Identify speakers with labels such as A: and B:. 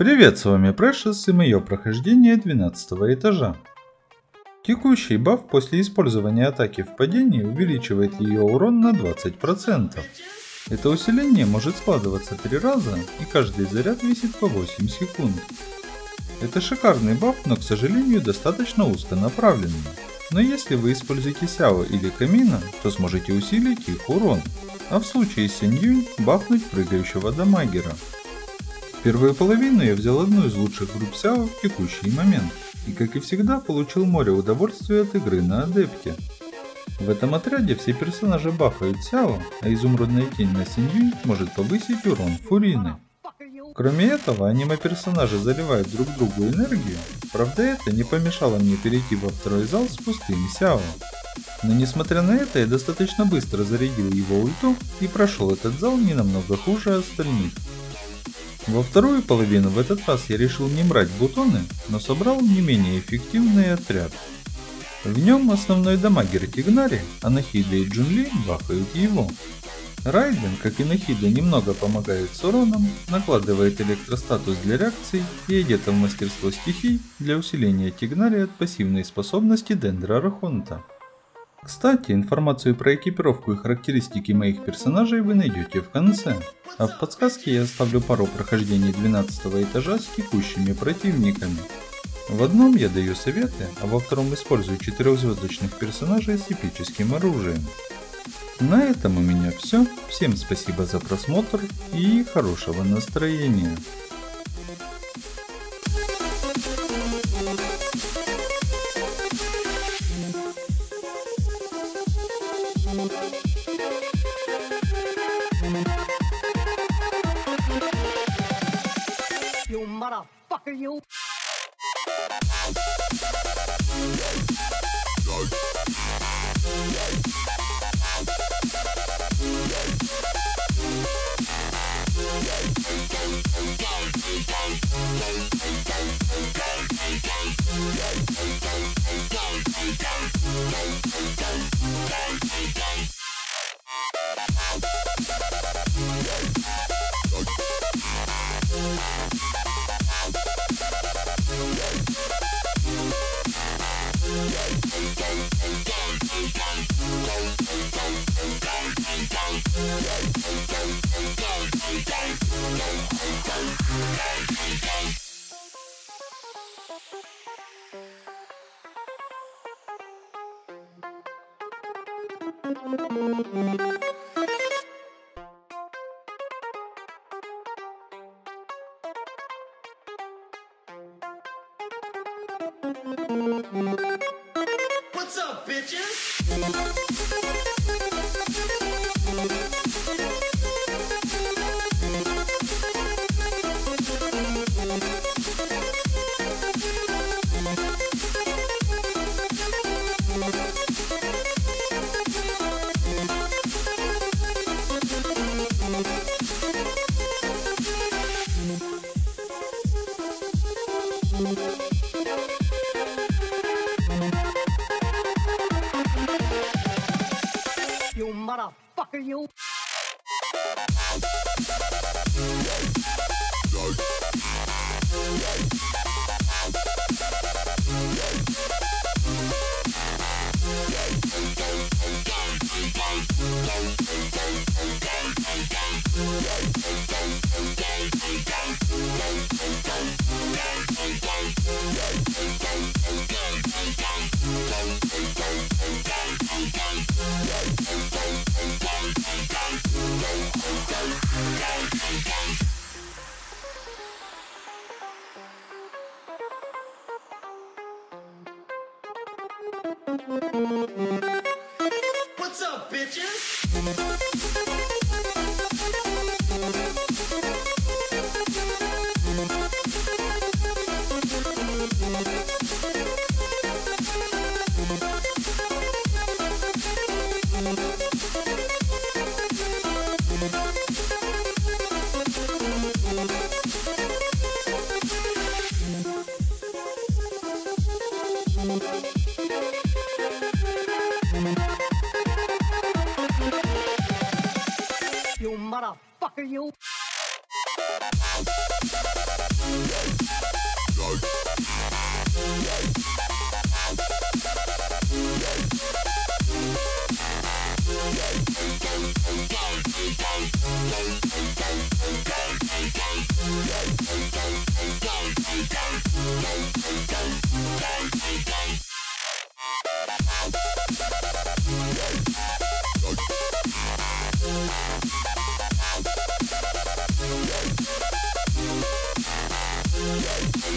A: Привет, с вами Precious и мое прохождение 12 этажа. Текущий баф после использования атаки в падении увеличивает ее урон на 20%. Это усиление может складываться 3 раза и каждый заряд весит по 8 секунд. Это шикарный баф, но к сожалению достаточно узконаправленный. Но если вы используете Сяо или Камина, то сможете усилить их урон. А в случае с Синьюнь бафнуть прыгающего дамагера. Первую половину я взял одну из лучших групп Сяо в текущий момент, и как и всегда получил море удовольствия от игры на адепте. В этом отряде все персонажи бафают Сяо, а изумрудная тень на Синьюй может повысить урон Фурины. Кроме этого, аниме-персонажи заливают друг другу энергию, правда это не помешало мне перейти во второй зал с пустыми Сяо. Но несмотря на это, я достаточно быстро зарядил его ульту и прошел этот зал не намного хуже остальных. Во вторую половину в этот раз я решил не брать бутоны, но собрал не менее эффективный отряд. В нем основной дамагер Тигнари, а Нахида и Джунли бафают его. Райден, как и Нахида, немного помогает с уроном, накладывает электростатус для реакций и одета в мастерство стихий для усиления Тигнари от пассивной способности Дендра Архонта. Кстати, информацию про экипировку и характеристики моих персонажей вы найдете в конце. А в подсказке я оставлю пару прохождений 12 этажа с текущими противниками. В одном я даю советы, а во втором использую четырехзвездочных персонажей с эпическим оружием. На этом у меня все. Всем спасибо за просмотр и хорошего настроения.
B: You motherfucker, you.
C: What's up, bitches?
B: You.
C: What's up, bitches?
B: You motherfucker, you.